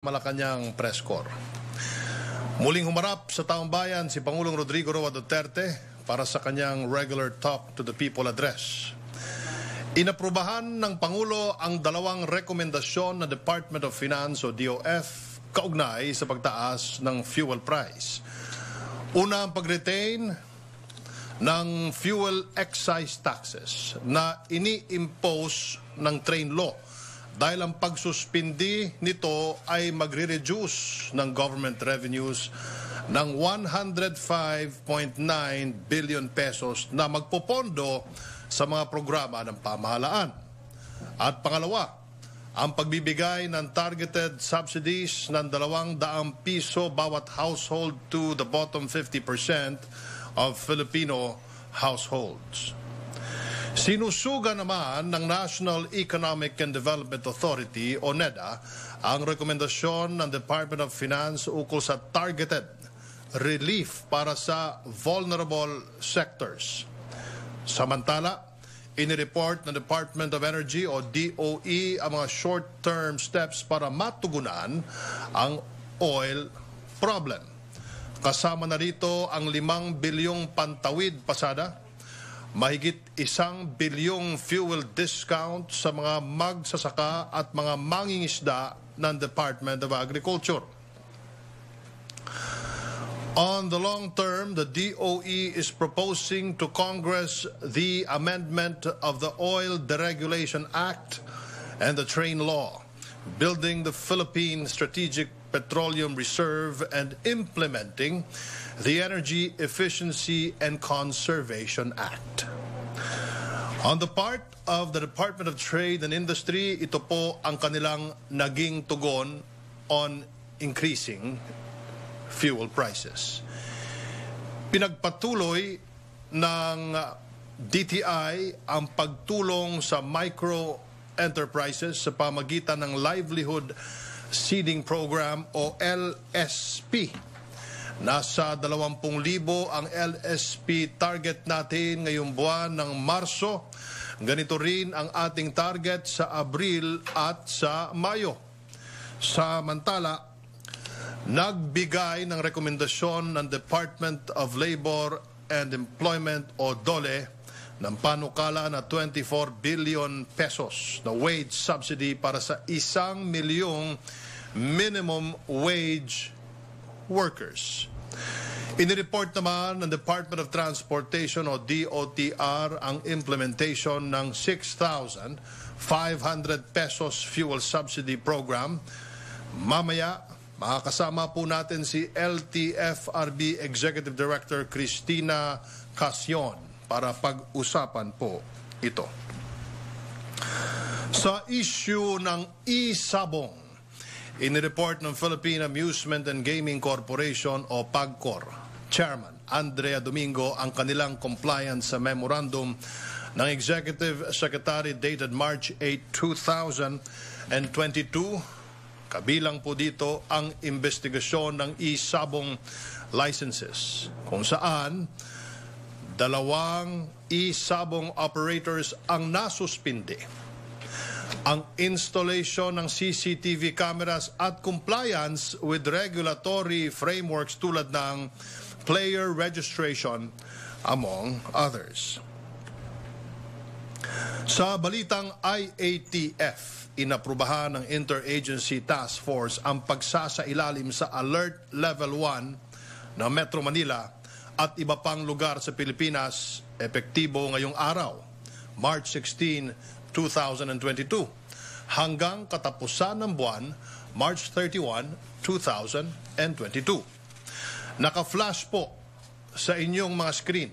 Malacanang Press Corps. Muling humarap sa taong bayan si Pangulong Rodrigo Roa Duterte para sa kanyang regular Talk to the People address. Inaprubahan ng Pangulo ang dalawang rekomendasyon ng Department of Finance o DOF kaugnay sa pagtaas ng fuel price. Una ang pag-retain ng fuel excise taxes na ini-impose ng train law dahil ang pagsuspindi nito ay magre-reduce ng government revenues ng 105.9 billion pesos na magpopondo sa mga programa ng pamahalaan. At pangalawa, ang pagbibigay ng targeted subsidies ng 200 piso bawat household to the bottom 50% of Filipino households. Sinusuga naman ng National Economic and Development Authority o NEDA ang rekomendasyon ng Department of Finance ukol sa targeted relief para sa vulnerable sectors. Samantala, inireport ng Department of Energy o DOE ang mga short-term steps para matugunan ang oil problem. Kasama na rito ang limang bilyong pantawid pasada mahigit isang bilyong fuel discount sa mga magsasaka at mga mangingisda ng Department of Agriculture. On the long term, the DOE is proposing to Congress the amendment of the Oil Deregulation Act and the Train Law, building the Philippine Strategic Petroleum Reserve and implementing the Energy Efficiency and Conservation Act. On the part of the Department of Trade and Industry, ito po ang kanilang naging tugon on increasing fuel prices. Pinagpatuloy ng DTI ang pagtulong sa micro enterprises sa pamagitan ng Livelihood Seeding Program o LSP. Nasa 20,000 ang LSP target natin ngayong buwan ng Marso. Ganito rin ang ating target sa Abril at sa Mayo. Samantala, nagbigay ng rekomendasyon ng Department of Labor and Employment o DOLE ng panukala na 24 billion pesos na wage subsidy para sa isang milyong minimum wage workers. Inireport naman ng Department of Transportation o DOTR ang implementation ng 6,500 pesos fuel subsidy program. Mamaya, makakasama po natin si LTFRB Executive Director Cristina Casion para pag-usapan po ito. Sa issue ng e-sabong, inireport ng Philippine Amusement and Gaming Corporation o PAGCOR, Chairman Andrea Domingo ang kanilang compliance sa memorandum ng Executive Secretary dated March 8, 2022. Kabilang po dito ang investigasyon ng e-sabong licenses kung saan dalawang e-sabong operators ang nasuspindi. Ang installation ng CCTV cameras at compliance with regulatory frameworks tulad ng player registration among others. Sa balitang IATF, inaprubahan ng Interagency Task Force ang pagsasailalim sa Alert Level 1 ng Metro Manila at iba pang lugar sa Pilipinas epektibo ngayong araw, March 16, 2022, hanggang katapusan ng buwan, March 31, 2022. Naka-flash po sa inyong mga screen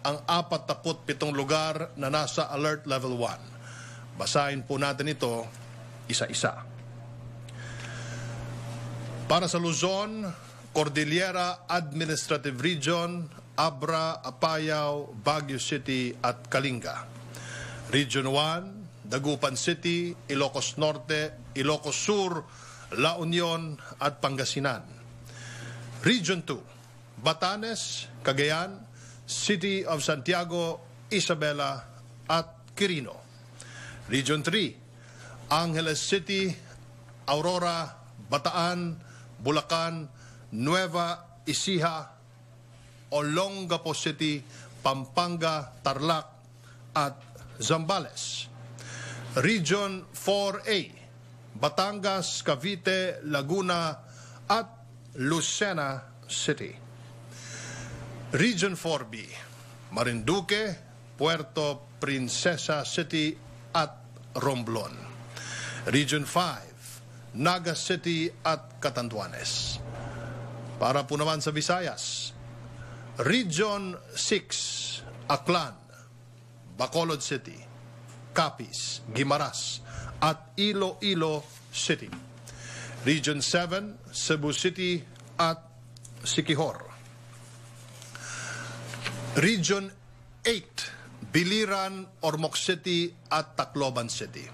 ang 47 lugar na nasa Alert Level 1. Basahin po natin ito isa-isa. Para sa Luzon, Cordillera Administrative Region, Abra, Apayao, Baguio City at Kalinga. Region 1, Dagupan City, Ilocos Norte, Ilocos Sur, La Union at Pangasinan. Region 2, Batanes, Cagayan, City of Santiago, Isabela at Quirino. Region 3, Angeles City, Aurora, Bataan, Bulacan, Nueva Ecija, Olongapo City, Pampanga, Tarlac at Zambales. Region 4A, Batangas, Cavite, Laguna at Lucena City. Region 4B, Marinduque, Puerto Princesa City at Romblon. Region 5, Naga City at Catanduanes. Para po naman sa Visayas, Region 6, Aklan, Bacolod City, Capiz, Guimaras, at Iloilo City. Region 7, Cebu City at Sikihor. Region 8, Biliran, Ormoc City at Tacloban City.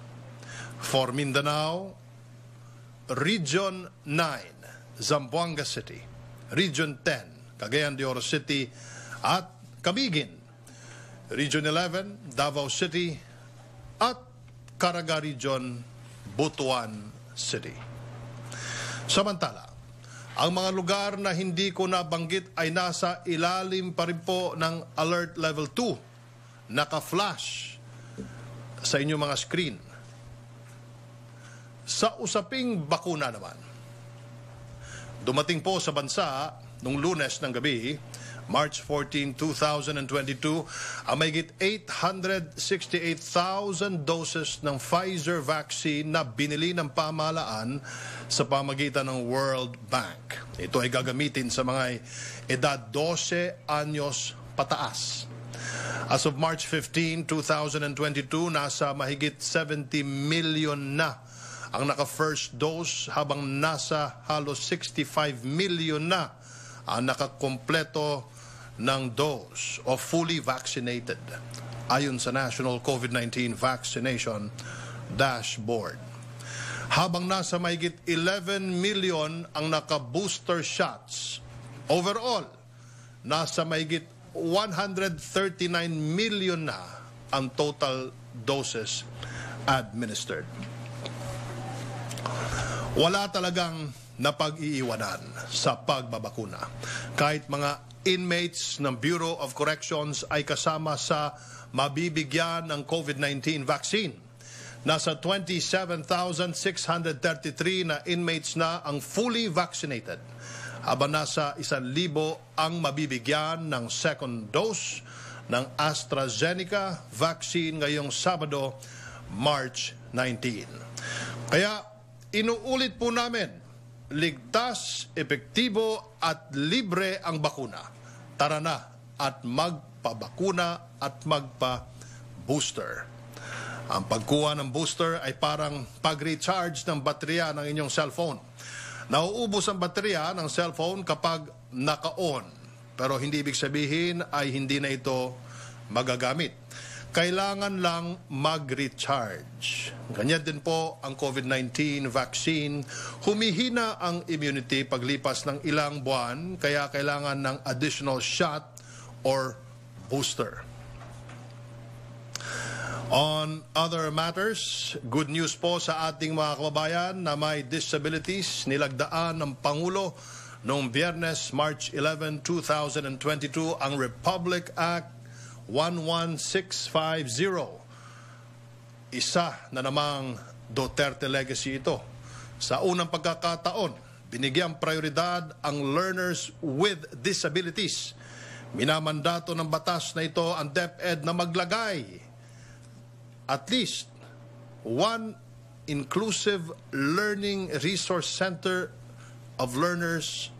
For Mindanao, Region 9, Zamboanga City. Region 10, Cagayan de Oro City at Camiguin. Region 11, Davao City at Caraga Region, Butuan City. Samantala, ang mga lugar na hindi ko nabanggit ay nasa ilalim pa rin po ng Alert Level 2. Naka-flash sa inyong mga screen. Sa usaping bakuna naman, dumating po sa bansa nung lunes ng gabi, March 14, 2022, ang mayigit 868,000 doses ng Pfizer vaccine na binili ng pamahalaan sa pamagitan ng World Bank. Ito ay gagamitin sa mga edad 12 anyos pataas. As of March 15, 2022, nasa mahigit 70 million na ang naka-first dose habang nasa halos 65 million na ang nakakompleto ng dose o fully vaccinated ayon sa National COVID-19 Vaccination Dashboard. Habang nasa mahigit 11 million ang naka-booster shots, overall, nasa mahigit 139 million na ang total doses administered. Wala talagang napag-iiwanan sa pagbabakuna. Kahit mga inmates ng Bureau of Corrections ay kasama sa mabibigyan ng COVID-19 vaccine. Nasa 27,633 na inmates na ang fully vaccinated. Habang nasa 1,000 ang mabibigyan ng second dose ng AstraZeneca vaccine ngayong Sabado, March 19. Kaya inuulit po namin, ligtas, epektibo at libre ang bakuna tara na at magpabakuna at magpa-booster. Ang pagkuha ng booster ay parang pag-recharge ng baterya ng inyong cellphone. Nauubos ang baterya ng cellphone kapag naka-on. Pero hindi ibig sabihin ay hindi na ito magagamit. Kailangan lang mag-recharge. Ganyan din po ang COVID-19 vaccine. Humihina ang immunity paglipas ng ilang buwan, kaya kailangan ng additional shot or booster. On other matters, good news po sa ating mga kababayan na may disabilities nilagdaan ng Pangulo noong Biyernes, March 11, 2022 ang Republic Act 11650. Isa na namang Duterte legacy ito. Sa unang pagkakataon, binigyang prioridad ang learners with disabilities. Minamandato ng batas na ito ang DepEd na maglagay at least one inclusive learning resource center of learners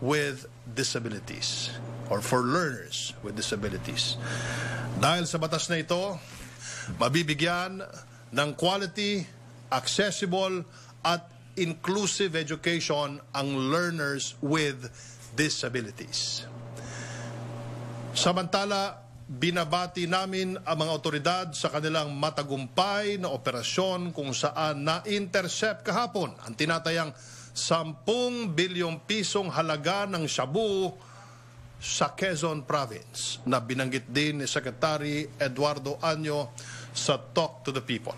with disabilities or for learners with disabilities. Dahil sa batas na ito, mabibigyan ng quality, accessible, at inclusive education ang learners with disabilities. Samantala, binabati namin ang mga otoridad sa kanilang matagumpay na operasyon kung saan na-intercept kahapon ang tinatayang 10 bilyong pisong halaga ng shabu sa Quezon Province na binanggit din ni Secretary Eduardo Anyo sa Talk to the People.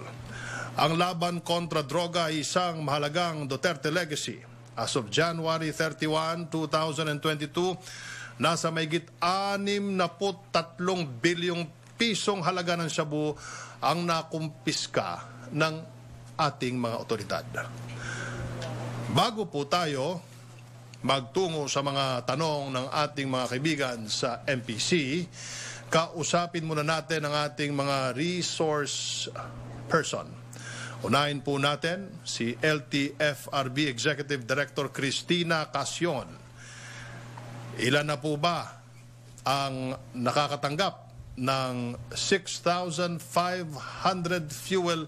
Ang laban kontra droga ay isang mahalagang Duterte legacy. As of January 31, 2022, nasa mayigit 63 bilyong pisong halaga ng shabu ang nakumpiska ng ating mga otoridad. Bago po tayo magtungo sa mga tanong ng ating mga kaibigan sa MPC, kausapin muna natin ang ating mga resource person. Unahin po natin si LTFRB Executive Director Cristina Casion. Ilan na po ba ang nakakatanggap ng 6,500 fuel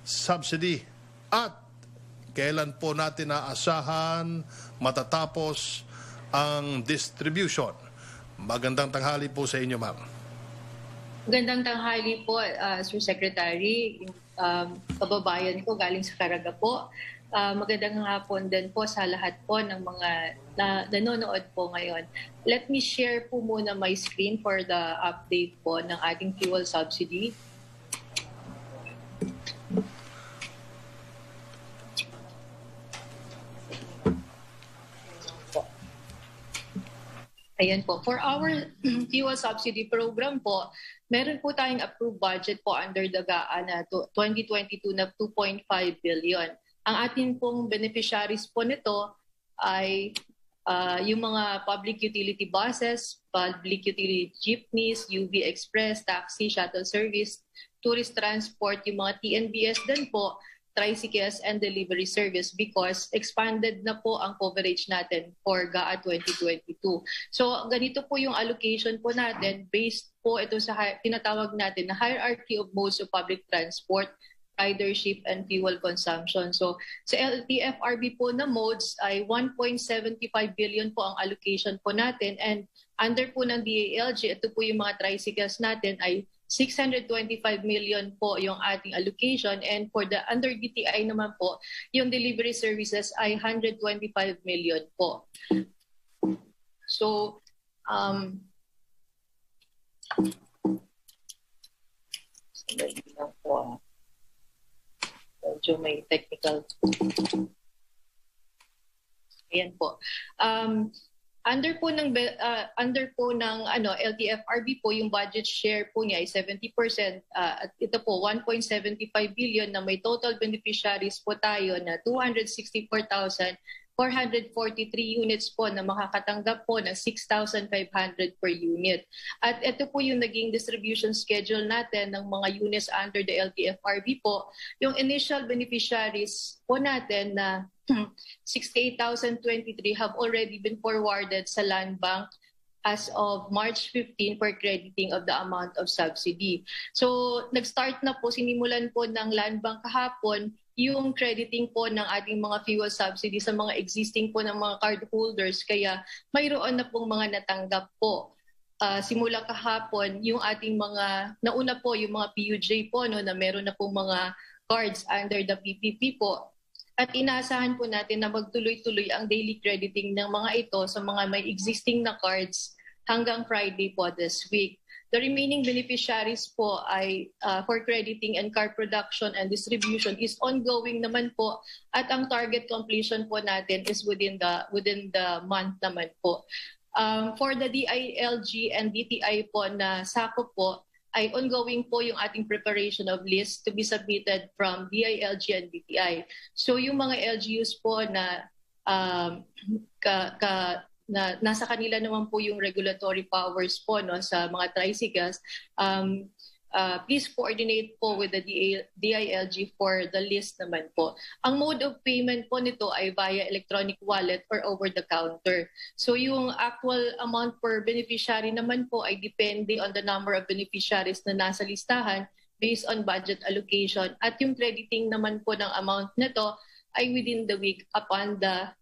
subsidy at kailan po natin naasahan matatapos ang distribution? Magandang tanghali po sa inyo, ma'am. Magandang tanghali po, uh, Sir Secretary. Um, kababayan ko galing sa Caraga po. Uh, magandang hapon din po sa lahat po ng mga na nanonood po ngayon. Let me share po muna my screen for the update po ng ating fuel subsidy. Ayan po. For our fuel subsidy program po, meron po tayong approved budget po under the GAA na 2022 na 2.5 billion. Ang atin pong beneficiaries po nito ay uh, yung mga public utility buses, public utility jeepneys, UV Express, taxi, shuttle service, tourist transport, yung mga TNBS din po, tricycles and delivery service because expanded na po ang coverage natin for GAA 2022. So ganito po yung allocation po natin based po ito sa tinatawag natin na hierarchy of modes of public transport ridership and fuel consumption. So sa LTFRB po na modes ay 1.75 billion po ang allocation po natin and under po ng DALG, ito po yung mga tricycles natin ay 625 million po yung ating allocation and for the under DTI naman po, yung delivery services ay 125 million po. So, um, sandali lang po. Medyo may technical. Ayan po. Um, under po ng uh, under po ng ano LTFRB po yung budget share po niya ay 70% uh, at ito po 1.75 billion na may total beneficiaries po tayo na 264,443 units po na makakatanggap po ng 6,500 per unit. At ito po yung naging distribution schedule natin ng mga units under the LTFRB po. Yung initial beneficiaries po natin na 68,023 have already been forwarded sa land bank as of March 15 for crediting of the amount of subsidy. So, nag-start na po, sinimulan po ng land bank kahapon yung crediting po ng ating mga fuel subsidy sa mga existing po ng mga card holders. Kaya mayroon na pong mga natanggap po. Uh, simula kahapon, yung ating mga, nauna po yung mga PUJ po, no, na meron na pong mga cards under the PPP po at inaasahan po natin na magtuloy-tuloy ang daily crediting ng mga ito sa mga may existing na cards hanggang Friday po this week. The remaining beneficiaries po ay uh, for crediting and card production and distribution is ongoing naman po at ang target completion po natin is within the within the month naman po. Um, for the DILG and DTI po na sakop po, ay ongoing po yung ating preparation of list to be submitted from DILG and DTI. So yung mga LGUs po na um, ka, ka, na nasa kanila naman po yung regulatory powers po no sa mga tricycles um, uh, please coordinate po with the DILG for the list naman po. Ang mode of payment po nito ay via electronic wallet or over the counter. So yung actual amount per beneficiary naman po ay depende on the number of beneficiaries na nasa listahan based on budget allocation. At yung crediting naman po ng amount nito ay within the week upon the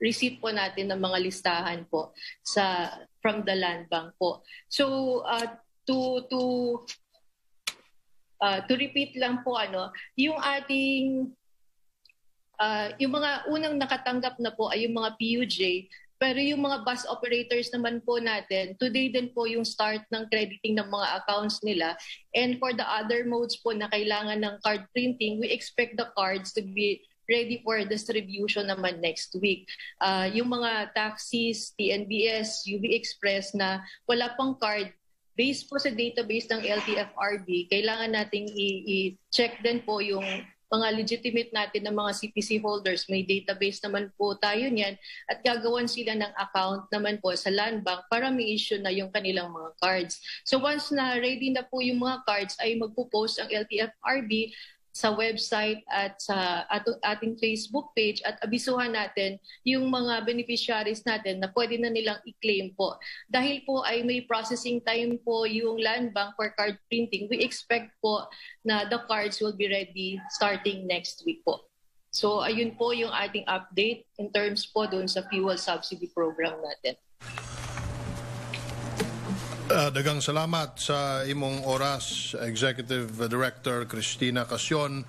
receipt po natin ng mga listahan po sa from the land bank po. So uh, to to uh, to repeat lang po ano, yung ating uh, yung mga unang nakatanggap na po ay yung mga PUJ Pero yung mga bus operators naman po natin, today din po yung start ng crediting ng mga accounts nila. And for the other modes po na kailangan ng card printing, we expect the cards to be ready for distribution naman next week. Uh, yung mga taxis, TNBS, UB Express na wala pang card, based po sa database ng LTFRB, kailangan nating i-check din po yung mga legitimate natin ng mga CPC holders. May database naman po tayo niyan at gagawan sila ng account naman po sa land bank para may issue na yung kanilang mga cards. So once na ready na po yung mga cards ay magpo-post ang LTFRB sa website at sa ating Facebook page at abisuhan natin yung mga beneficiaries natin na pwede na nilang i-claim po. Dahil po ay may processing time po yung land bank for card printing, we expect po na the cards will be ready starting next week po. So ayun po yung ating update in terms po doon sa fuel subsidy program natin. Uh, dagang salamat sa imong oras, Executive Director Cristina Casyon.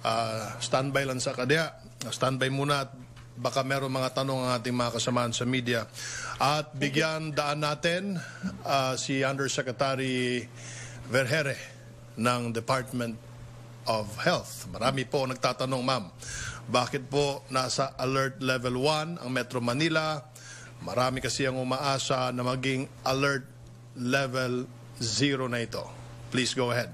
Uh, standby lang sa kadya. Standby muna at baka meron mga tanong ang ating mga kasamaan sa media. At bigyan daan natin uh, si Undersecretary Vergere ng Department of Health. Marami po nagtatanong, ma'am, bakit po nasa alert level 1 ang Metro Manila? Marami kasi ang umaasa na maging alert level 0 na ito. Please go ahead.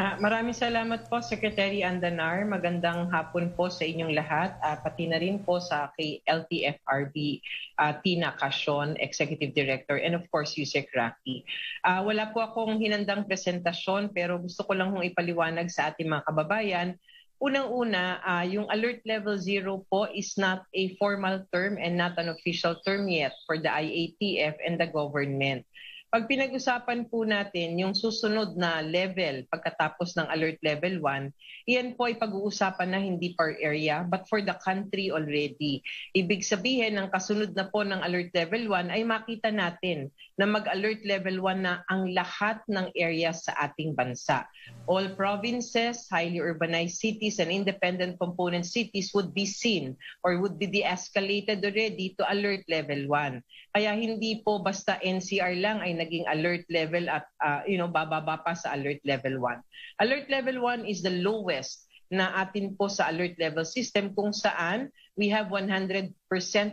Uh, maraming salamat po, Secretary Andanar. Magandang hapon po sa inyong lahat. Uh, pati na rin po sa kay LTFRB, uh, Tina Casyon, Executive Director, and of course, Yusek Raki. Uh, wala po akong hinandang presentasyon pero gusto ko lang hong ipaliwanag sa ating mga kababayan Unang-una, uh, yung alert level 0 po is not a formal term and not an official term yet for the IATF and the government. Pag pinag-usapan po natin yung susunod na level pagkatapos ng alert level 1, iyan po ay pag-uusapan na hindi per area but for the country already. Ibig sabihin ng kasunod na po ng alert level 1 ay makita natin na mag-alert level 1 na ang lahat ng areas sa ating bansa. All provinces, highly urbanized cities, and independent component cities would be seen or would be de-escalated already to alert level 1. Kaya hindi po basta NCR lang ay naging alert level at uh, you know bababa pa sa alert level 1. Alert level 1 is the lowest na atin po sa alert level system kung saan we have 100%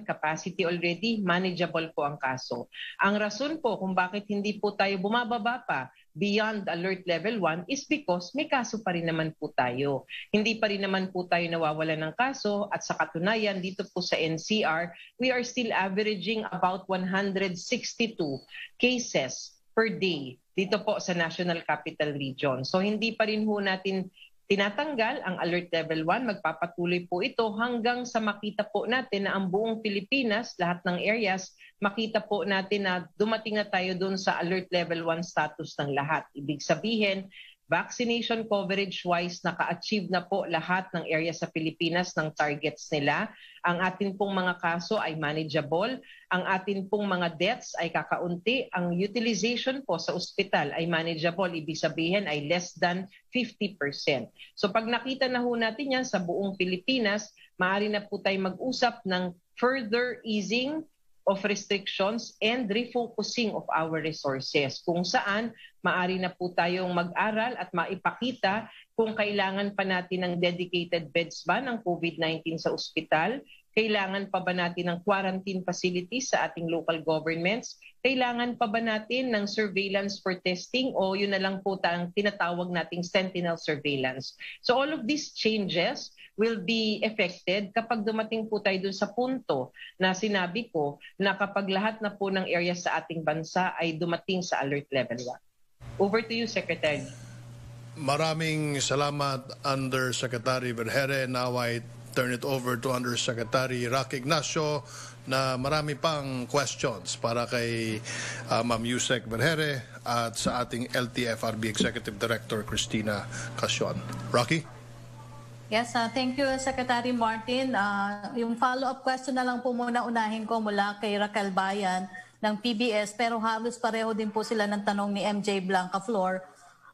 capacity already, manageable po ang kaso. Ang rason po kung bakit hindi po tayo bumababa pa beyond alert level 1 is because may kaso pa rin naman po tayo. Hindi pa rin naman po tayo nawawala ng kaso at sa katunayan dito po sa NCR, we are still averaging about 162 cases per day dito po sa National Capital Region. So hindi pa rin ho natin tinatanggal ang alert level 1. Magpapatuloy po ito hanggang sa makita po natin na ang buong Pilipinas, lahat ng areas, makita po natin na dumating na tayo doon sa alert level 1 status ng lahat. Ibig sabihin, vaccination coverage-wise, naka-achieve na po lahat ng area sa Pilipinas ng targets nila. Ang atin pong mga kaso ay manageable. Ang atin pong mga deaths ay kakaunti. Ang utilization po sa ospital ay manageable. Ibig sabihin ay less than 50%. So pag nakita na ho natin yan sa buong Pilipinas, maaari na po tayo mag-usap ng further easing of restrictions and refocusing of our resources. Kung saan maari na po tayong mag-aral at maipakita kung kailangan pa natin ng dedicated beds ba ng COVID-19 sa ospital, kailangan pa ba natin ng quarantine facilities sa ating local governments, kailangan pa ba natin ng surveillance for testing o yun na lang po ang tinatawag nating sentinel surveillance. So all of these changes will be affected kapag dumating po tayo dun sa punto na sinabi ko na kapag lahat na po ng area sa ating bansa ay dumating sa alert level 1. Over to you, Secretary. Maraming salamat, Undersecretary Vergere. Now I turn it over to Undersecretary Rock Ignacio na marami pang questions para kay uh, Ma'am Yusek Vergere at sa ating LTFRB Executive Director Christina Casyon. Rocky? Yes, uh, thank you Secretary Martin. Uh, yung follow-up question na lang po muna unahin ko mula kay Raquel Bayan ng PBS pero halos pareho din po sila ng tanong ni MJ Blanca Flor.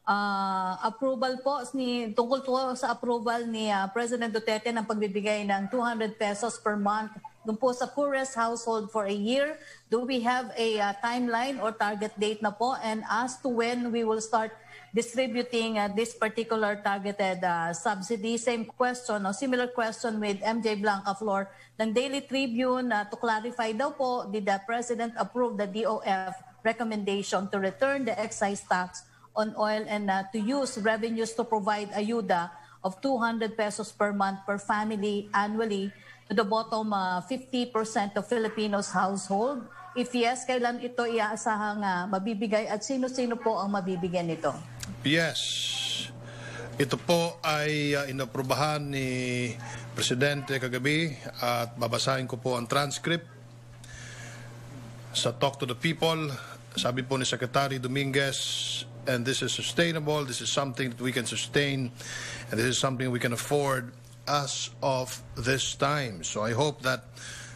Uh, approval po ni tungkol po sa approval ni uh, President Duterte ng pagbibigay ng 200 pesos per month dun po sa poorest household for a year. Do we have a uh, timeline or target date na po? And as to when we will start distributing uh, this particular targeted uh, subsidy. Same question, no? similar question with MJ Blanca Flor ng Daily Tribune uh, to clarify daw po, did the President approve the DOF recommendation to return the excise tax on oil and uh, to use revenues to provide ayuda of 200 pesos per month per family annually to the bottom uh, 50% of Filipinos household? If yes, kailan ito iaasahang uh, mabibigay at sino-sino po ang mabibigyan nito? Yes. Ito po ay uh, inaprubahan ni Presidente kagabi at babasahin ko po ang transcript sa Talk to the People. Sabi po ni Secretary Dominguez, and this is sustainable, this is something that we can sustain, and this is something we can afford as of this time. So I hope that,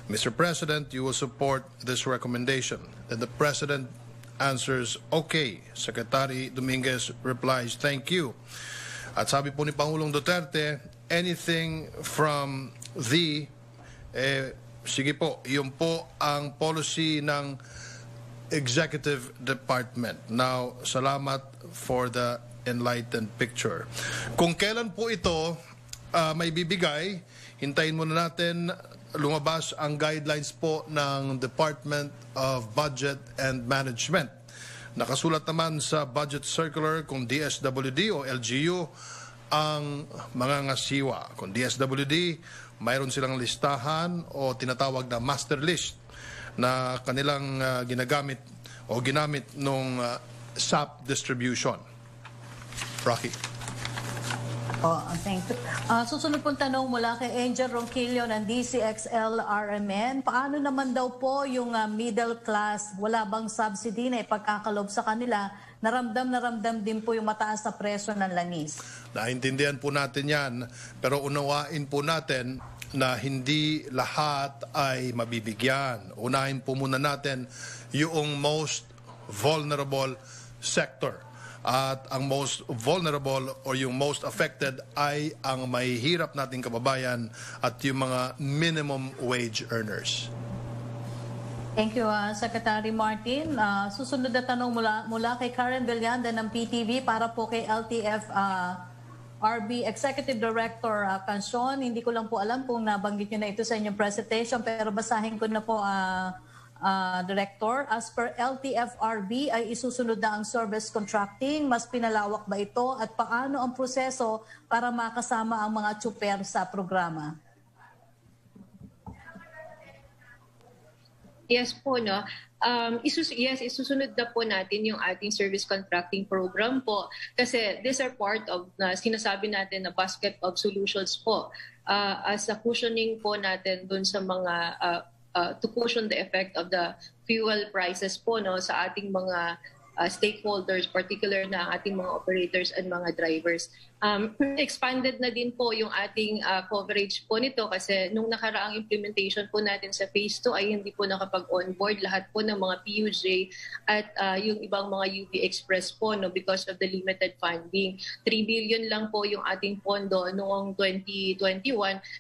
Mr. President, you will support this recommendation. And the President answers, okay. Secretary Dominguez replies, thank you. At sabi po ni Pangulong Duterte, anything from the, eh, sige po, yun po ang policy ng Executive Department. Now, salamat for the enlightened picture. Kung kailan po ito ah, may bibigay, hintayin muna natin lumabas ang guidelines po ng Department of Budget and Management. Nakasulat naman sa budget circular kung DSWD o LGU ang mga ngasiwa. Kung DSWD, mayroon silang listahan o tinatawag na master list na kanilang ah, ginagamit o ginamit nung ah, SAP distribution. Rocky. Oh, thank you. Ah, susunod pong tanong mula kay Angel Ronquillo ng DCXL RMN. Paano naman daw po yung ah, middle class, wala bang subsidy na ipagkakalob sa kanila? Naramdam na ramdam din po yung mataas na presyo ng langis. Naintindihan po natin yan, pero unawain po natin na hindi lahat ay mabibigyan. Unahin po muna natin yung most vulnerable sector. At ang most vulnerable or yung most affected ay ang mahihirap nating kababayan at yung mga minimum wage earners. Thank you, ah, Secretary Martin. Ah, susunod na tanong mula, mula kay Karen Villanda ng PTV para po kay LTF ah, RB Executive Director uh, Canson. Hindi ko lang po alam kung nabanggit nyo na ito sa inyong presentation pero basahin ko na po, ah, ah, Director. As per LTFRB ay isusunod na ang service contracting. Mas pinalawak ba ito at paano ang proseso para makasama ang mga tsuper sa programa? Yes po, no. Um, isus yes, isusunod na po natin yung ating service contracting program po. Kasi these are part of na sinasabi natin na basket of solutions po. Uh, as a cushioning po natin dun sa mga uh, uh, to cushion the effect of the fuel prices po no sa ating mga uh, stakeholders, particular na ating mga operators and mga drivers. Um, expanded na din po yung ating uh, coverage po nito kasi nung nakaraang implementation po natin sa phase 2 ay hindi po nakapag-onboard lahat po ng mga PUJ at uh, yung ibang mga UV Express po no, because of the limited funding. 3 billion lang po yung ating pondo noong 2021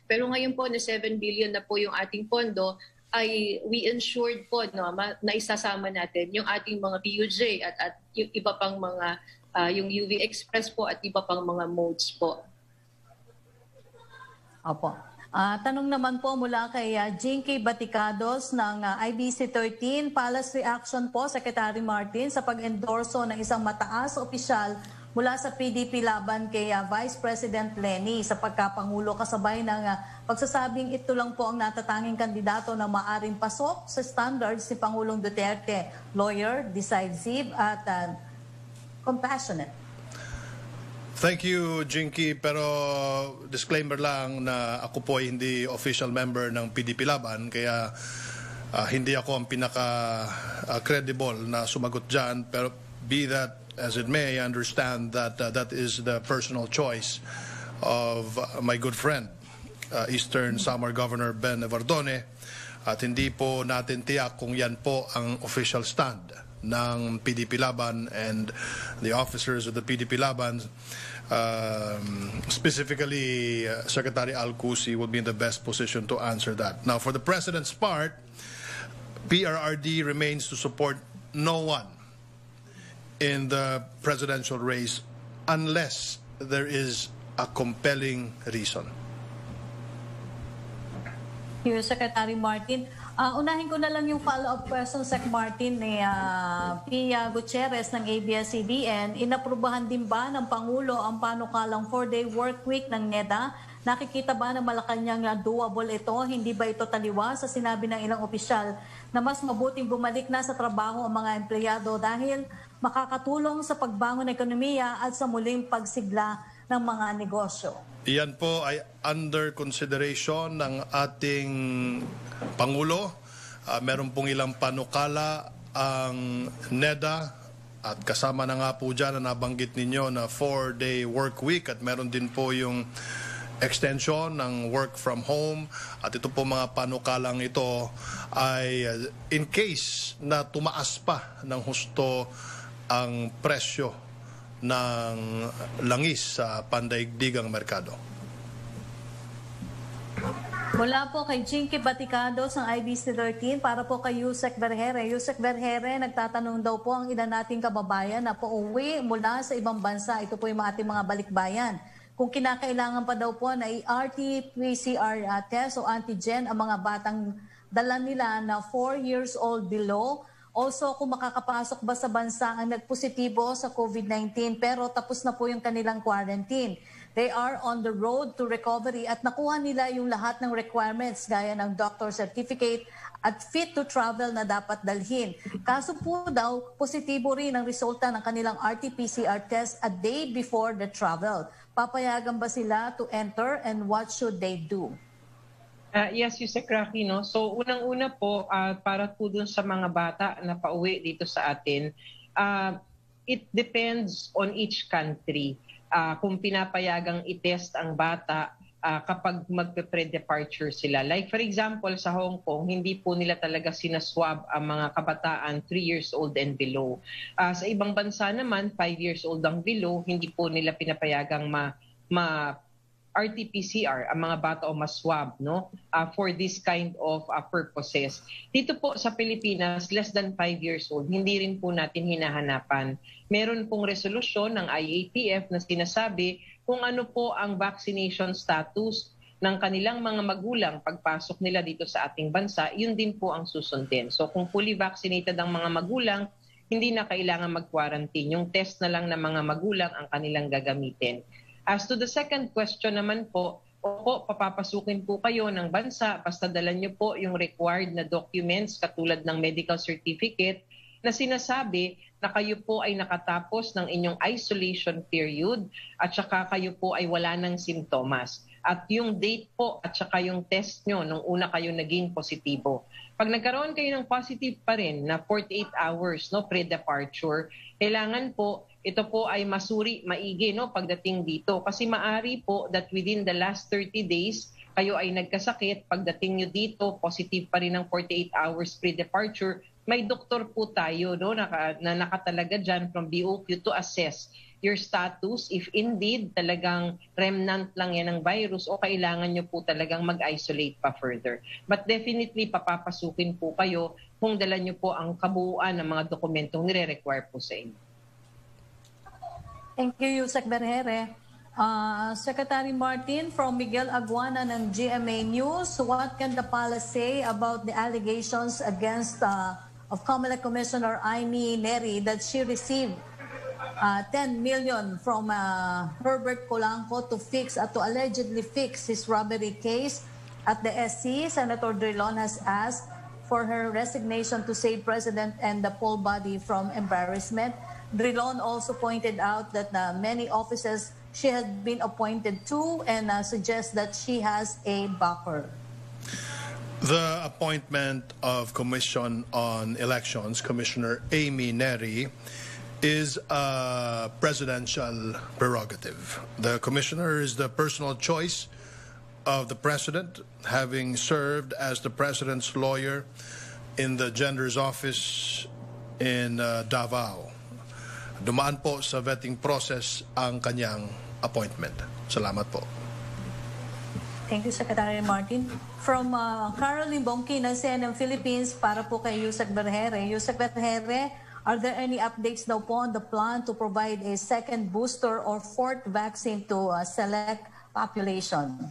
pero ngayon po na 7 billion na po yung ating pondo ay we ensured po no ma- na isasama natin yung ating mga PUJ at at yung iba pang mga ah, yung UV Express po at iba pang mga modes po. Opo. Ah, tanong naman po mula kay uh, Jinky Baticados ng ah, IBC 13, Palace reaction po, Secretary Martin, sa pag-endorso ng isang mataas opisyal mula sa PDP laban kay ah, Vice President Lenny sa pagkapangulo kasabay ng ah, pagsasabing ito lang po ang natatanging kandidato na maaring pasok sa standards si Pangulong Duterte, lawyer, decisive at ah, compassionate. Thank you, Jinky. Pero disclaimer lang na ako po ay hindi official member ng PDP Laban, kaya ah, hindi ako ang pinaka-credible na sumagot dyan. Pero be that as it may, I understand that uh, that is the personal choice of uh, my good friend, uh, Eastern Samar Governor Ben Evardone. At hindi po natin tiyak kung yan po ang official stand ng PDP Laban and the officers of the PDP Laban, um, specifically uh, Secretary Alcusi will be in the best position to answer that. Now, for the President's part, PRRD remains to support no one in the presidential race unless there is a compelling reason. Here, Secretary Martin. Ah, unahin ko na lang yung follow-up question, Sec Martin, ni ah, Pia Gutierrez ng ABS-CBN. Inaprubahan din ba ng Pangulo ang panukalang four-day work week ng NEDA? Nakikita ba na Malacanang na doable ito? Hindi ba ito taliwa sa sinabi ng ilang opisyal na mas mabuting bumalik na sa trabaho ang mga empleyado dahil makakatulong sa pagbangon ng ekonomiya at sa muling pagsigla ng mga negosyo? Iyan po ay under consideration ng ating Pangulo. Ah, meron pong ilang panukala ang NEDA at kasama na nga po dyan na nabanggit ninyo na four-day work week at meron din po yung extension ng work from home at ito po mga panukalang ito ay uh, in case na tumaas pa ng husto ang presyo ng langis sa pandaigdigang merkado. Mula po kay Jinky Baticados ng IBC 13 para po kay Yusek Berhere. Yusek Berhere, nagtatanong daw po ang ilan nating kababayan na pauwi mula sa ibang bansa. Ito po yung ating mga balikbayan. Kung kinakailangan pa daw po na i-RT-PCR uh, test o antigen ang mga batang dala nila na 4 years old below. Also, kung makakapasok ba sa bansa ang nagpositibo sa COVID-19 pero tapos na po yung kanilang quarantine. They are on the road to recovery at nakuha nila yung lahat ng requirements gaya ng doctor certificate at fit to travel na dapat dalhin. Kaso po daw, positibo rin ang resulta ng kanilang RT-PCR test a day before the travel. Papayagan ba sila to enter and what should they do? Uh, yes, Yusek Rocky, no? So, unang-una po, uh, para po dun sa mga bata na pauwi dito sa atin, uh, it depends on each country uh, kung pinapayagang i-test ang bata uh, kapag magpe-pre-departure sila. Like for example, sa Hong Kong, hindi po nila talaga sinaswab ang mga kabataan 3 years old and below. Uh, sa ibang bansa naman, 5 years old ang below, hindi po nila pinapayagang ma, ma RT-PCR ang mga bata o maswab no uh, for this kind of uh, purposes. Dito po sa Pilipinas, less than 5 years old, hindi rin po natin hinahanapan. Meron pong resolusyon ng IATF na sinasabi kung ano po ang vaccination status ng kanilang mga magulang pagpasok nila dito sa ating bansa, yun din po ang susundin. So kung fully vaccinated ang mga magulang, hindi na kailangan mag-quarantine. Yung test na lang ng mga magulang ang kanilang gagamitin. As to the second question naman po, Opo, papapasukin po kayo ng bansa basta dala niyo po yung required na documents katulad ng medical certificate na sinasabi na kayo po ay nakatapos ng inyong isolation period at saka kayo po ay wala ng simptomas. At yung date po at saka yung test nyo nung una kayo naging positibo. Pag nagkaroon kayo ng positive pa rin na 48 hours no pre-departure, kailangan po ito po ay masuri maigi no pagdating dito. Kasi maari po that within the last 30 days kayo ay nagkasakit. Pagdating nyo dito positive pa rin ng 48 hours pre-departure. May doktor po tayo no naka, na nakatalaga diyan from BOQ to assess your status if indeed talagang remnant lang yan ng virus o kailangan nyo po talagang mag-isolate pa further. But definitely papapasukin po kayo kung dala nyo po ang kabuuan ng mga dokumentong nire-require po sa inyo. Thank you, Yusek Berhere. Uh, Secretary Martin from Miguel Aguana ng GMA News. What can the palace say about the allegations against uh, of Comelec Commissioner Aimee Neri that she received uh, 10 million from uh, Herbert Colanco to fix uh, to allegedly fix his robbery case at the SC. Senator Drilon has asked for her resignation to save President and the poll body from embarrassment. Drilon also pointed out that uh, many offices she had been appointed to and uh, suggests that she has a backer. The appointment of Commission on Elections, Commissioner Amy Neri, is a presidential prerogative. The commissioner is the personal choice of the president, having served as the president's lawyer in the gender's office in uh, Davao. Dumaan po sa vetting process ang kanyang appointment. Salamat po. Thank you, Secretary Martin. From uh, Caroline Bongki ng CNN Philippines para po kay Yusek Berhere. Yusek Berhere, are there any updates daw po on the plan to provide a second booster or fourth vaccine to uh, select population?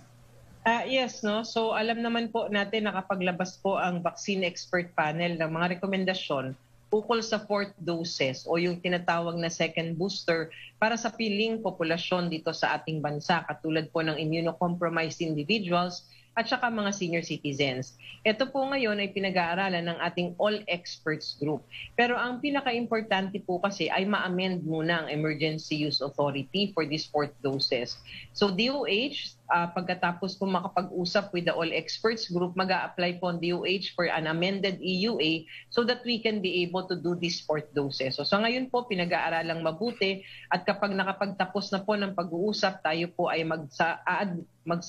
Ah, yes, no. So alam naman po natin nakapaglabas po ang vaccine expert panel ng mga rekomendasyon ukol sa fourth doses o yung tinatawag na second booster para sa piling populasyon dito sa ating bansa katulad po ng immunocompromised individuals at saka mga senior citizens. Ito po ngayon ay pinag-aaralan ng ating all experts group. Pero ang pinaka-importante po kasi ay ma-amend muna ang emergency use authority for these fourth doses. So DOH, uh, pagkatapos po makapag-usap with the all experts group, mag apply po ang DOH for an amended EUA so that we can be able to do these fourth doses. So sa ngayon po, pinag-aaralang mabuti at kapag nakapagtapos na po ng pag-uusap, tayo po ay mag-apply mag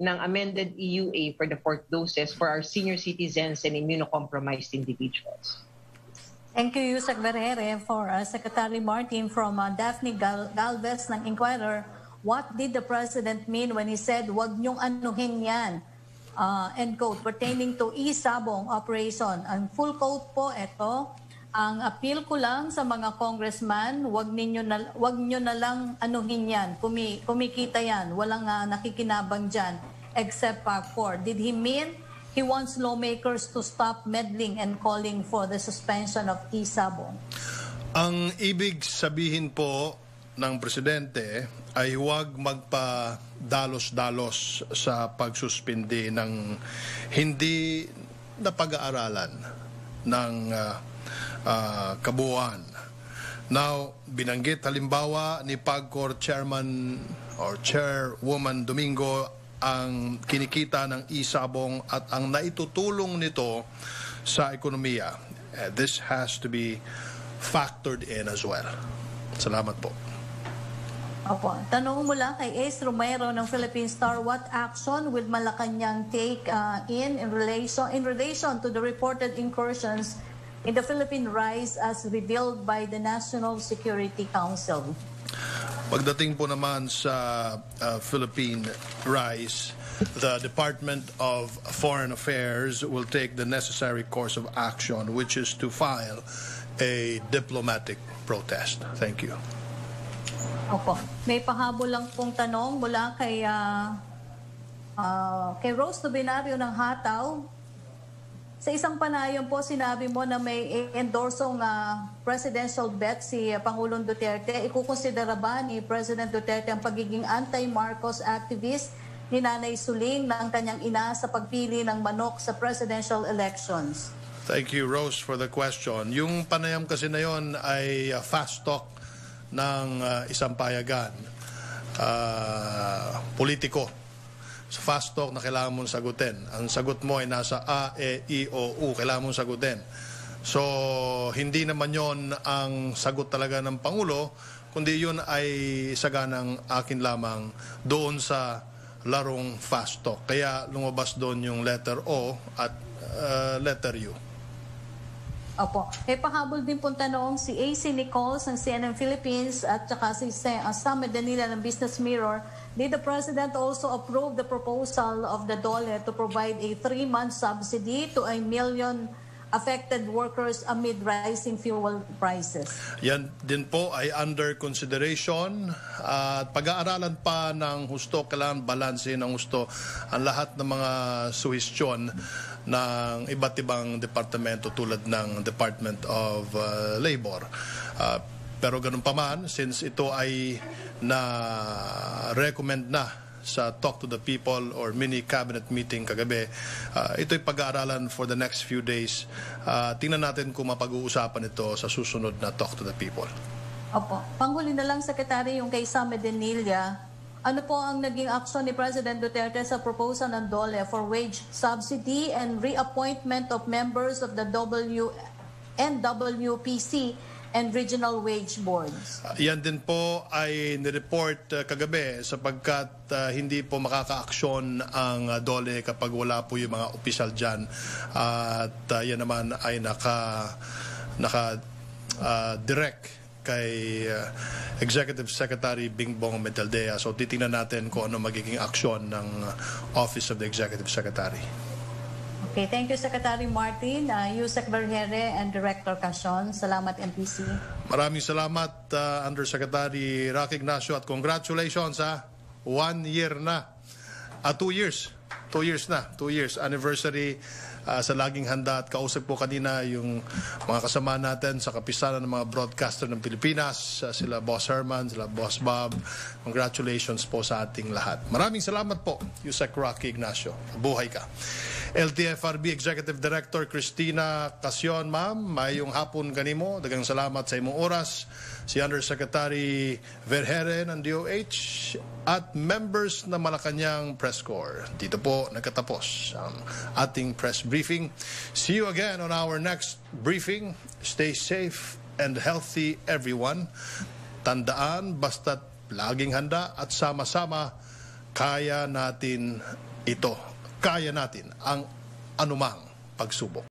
ng amended EUA for the fourth doses for our senior citizens and immunocompromised individuals. Thank you, Yusek Verhere, for uh, Secretary Martin from uh, Daphne Gal Galvez ng Inquirer. What did the President mean when he said, wag niyong anuhin yan? Uh, end quote, pertaining to e-sabong operation. Ang full quote po, ito, ang appeal ko lang sa mga congressman, wag ninyo na wag niyo na lang anuhin 'yan. Kumi, kumikita 'yan. Walang uh, nakikinabang diyan except PAC4. Did he mean he wants lawmakers to stop meddling and calling for the suspension of e-sabong? Ang ibig sabihin po ng presidente ay huwag magpa-dalos-dalos sa pagsuspindi ng hindi na pag-aaralan ng uh, uh, kabuuan. Now, binanggit halimbawa ni PAGCOR Chairman or Chairwoman Domingo ang kinikita ng isabong at ang naitutulong nito sa ekonomiya. Uh, this has to be factored in as well. Salamat po. Opo. Tanong mula kay Ace Romero ng Philippine Star, what action will Malacanang take uh, in in relation in relation to the reported incursions in the Philippine rise as revealed by the National Security Council. Pagdating po naman sa uh, Philippine rise, the Department of Foreign Affairs will take the necessary course of action, which is to file a diplomatic protest. Thank you. Opo. May pahabol lang pong tanong mula kay uh, uh, kay Rose Nobinario ng Hataw. Sa isang panayam po, sinabi mo na may endorsong uh, presidential bet si Pangulong Duterte. Ikukonsidera ba ni President Duterte ang pagiging anti-Marcos activist ni Nanay Suling ang kanyang ina sa pagpili ng manok sa presidential elections? Thank you, Rose, for the question. Yung panayam kasi na yon ay uh, fast talk ng uh, isang payagan. Uh, politiko fast talk na kailangan mong sagutin. Ang sagot mo ay nasa A, E, I, O, U. Kailangan mong sagutin. So, hindi naman yon ang sagot talaga ng Pangulo, kundi yun ay saganang akin lamang doon sa larong fast talk. Kaya lumabas doon yung letter O at uh, letter U. Opo. May pahabol din pong tanong si AC Nichols ng CNN Philippines at saka si uh, Sam Danila ng Business Mirror. Did the President also approve the proposal of the DOLE to provide a three-month subsidy to a million affected workers amid rising fuel prices? Yan din po ay under consideration at pag-aaralan pa ng husto, kailangan balanse ng husto ang lahat ng mga suhestyon ng iba't ibang departamento tulad ng Department of uh, Labor. Uh, pero ganun pa man, since ito ay na-recommend na sa Talk to the People or mini cabinet meeting kagabi. Uh, ito'y pag-aaralan for the next few days. Uh, tingnan natin kung mapag-uusapan ito sa susunod na Talk to the People. Opo. Panghuli na lang, Secretary, yung kay Sam Medinilla. Ano po ang naging aksyon ni President Duterte sa proposal ng DOLE for wage subsidy and reappointment of members of the W NWPC and regional wage boards. Uh, yan din po ay nireport uh, kagabi sapagkat uh, hindi po makaka-aksyon ang uh, DOLE kapag wala po yung mga opisyal dyan. Uh, at uh, yan naman ay naka naka ah, direct kay ah, Executive Secretary Bingbong Metaldea. So titingnan natin kung ano magiging aksyon ng ah, Office of the Executive Secretary. Okay, thank you Secretary Martin, uh, Yusek and Director Casion. Salamat MPC. Maraming salamat uh, Undersecretary Rocky Ignacio at congratulations ha. One year na. Ah, two years. Two years na. Two years. Anniversary ah, sa laging handa at kausap po kanina yung mga kasama natin sa kapisanan ng mga broadcaster ng Pilipinas. Ah, sila Boss Herman, sila Boss Bob. Congratulations po sa ating lahat. Maraming salamat po, Yusek Rocky Ignacio. Buhay ka. LTFRB Executive Director Christina Casion, ma'am. Mayong hapon kanimo. Dagang salamat sa imong oras. Si Undersecretary Vergere ng DOH at members ng Malacanang Press Corps. Dito po nagkatapos ang ating press briefing. See you again on our next briefing. Stay safe and healthy everyone. Tandaan, basta't laging handa at sama-sama, kaya natin ito. Kaya natin ang anumang pagsubok.